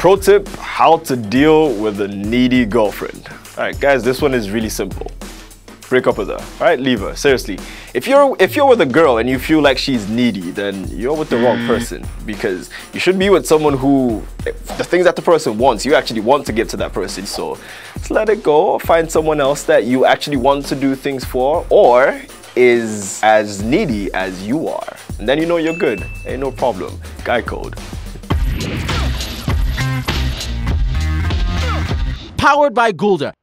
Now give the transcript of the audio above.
Pro tip, how to deal with a needy girlfriend. All right, guys, this one is really simple. Break up with her, all right? Leave her, seriously. If you're, if you're with a girl and you feel like she's needy, then you're with the wrong mm. person because you should be with someone who, the things that the person wants, you actually want to give to that person. So just let it go, find someone else that you actually want to do things for or is as needy as you are. And then you know you're good, ain't no problem. Guy code. Powered by Gulder.